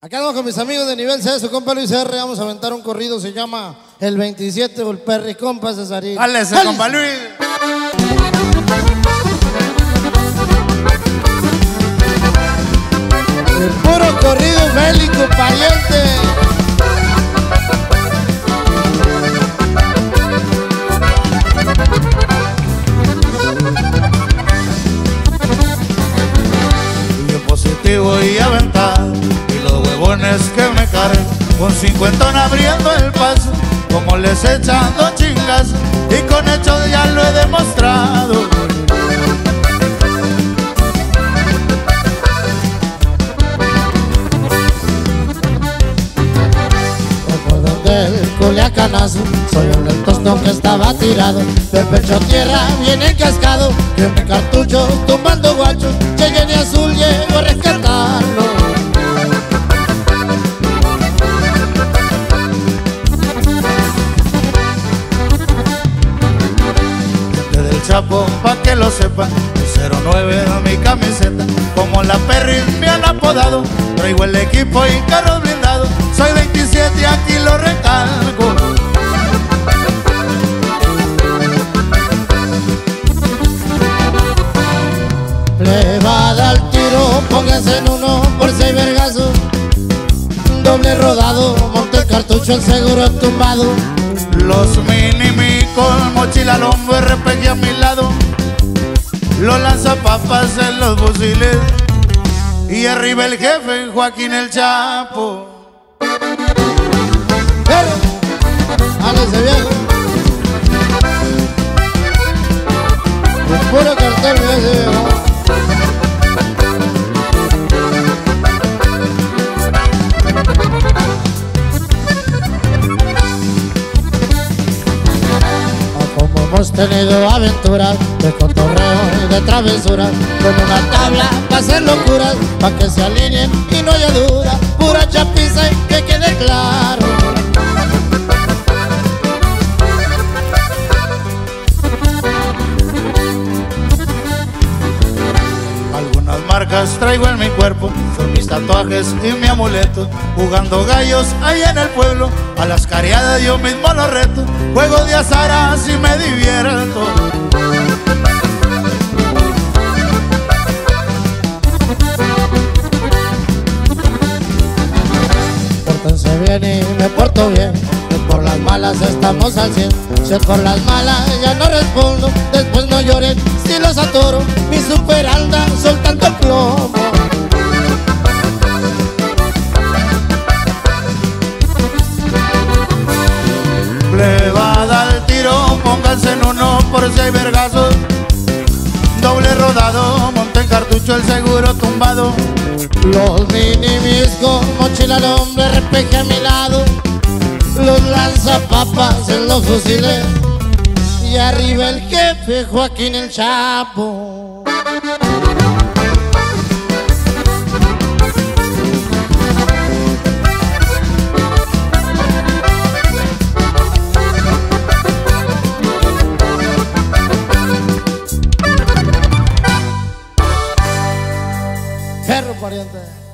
Acá vamos con mis amigos de nivel C, su compa Luis R. Vamos a aventar un corrido, se llama El 27 o el Perry Compa Cesarín. Dale, ese compa Luis. El puro corrido bélico, pariente. Yo positivo y aventado. Huevones que me cargan. Con cincuentón abriendo el paso. Como les echando chingas. Y con hechos ya lo he demostrado. Por donde el culiacanazo, soy el del tostón que estaba tirado. De pecho tierra viene cascado, que mi cartucho tumbando guachos. Llegué de azul, llego a rescatarlo. Chapo, pa' que lo sepan, el 09 a mi camiseta, como la Perry me han apodado, traigo el equipo y carro blindado, soy 27 y aquí lo recalco. Levada al tiro, póngase en uno por seis vergazos. Doble rodado, monte el cartucho, el seguro tumbado. Los mini con mochila al hombro, RPG a mi lado, los lanzapapas en los fusiles, y arriba el jefe Joaquín el Chapo. ¡Pero! ¡Ale ese viejo! El puro cartel hemos tenido aventuras de cotorreo y de travesuras Con una tabla para hacer locuras Pa' que se alineen y no haya duda Pura chapiza y que quede claro traigo en mi cuerpo, son mis tatuajes y mi amuleto. Jugando gallos ahí en el pueblo, a las cariadas yo mismo los reto. Juego de azar así me divierto. Pórtense bien y me porto bien por las malas estamos al cien Si es por las malas ya no respondo Después no lloren si los atoro Mi super anda soltando plomo Plebada al tiro, pónganse en uno por seis vergazos. Doble rodado, monte en cartucho el seguro tumbado. Los minimis con mochila al hombre RPG a mi lado los lanzapapas en los fusiles y arriba el jefe Joaquín el Chapo. Perro pariente.